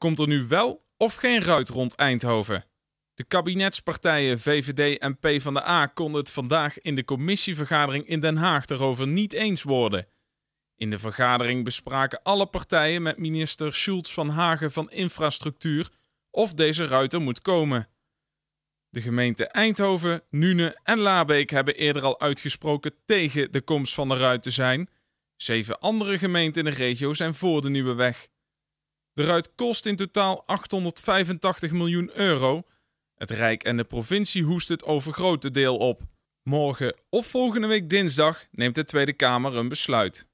Komt er nu wel of geen ruit rond Eindhoven? De kabinetspartijen VVD en PvdA konden het vandaag in de commissievergadering in Den Haag erover niet eens worden. In de vergadering bespraken alle partijen met minister Schultz van Hagen van Infrastructuur of deze ruit er moet komen. De gemeenten Eindhoven, Nune en Labeek hebben eerder al uitgesproken tegen de komst van de ruit te zijn. Zeven andere gemeenten in de regio zijn voor de nieuwe weg. De ruit kost in totaal 885 miljoen euro. Het Rijk en de provincie hoest het overgrote deel op. Morgen of volgende week dinsdag neemt de Tweede Kamer een besluit.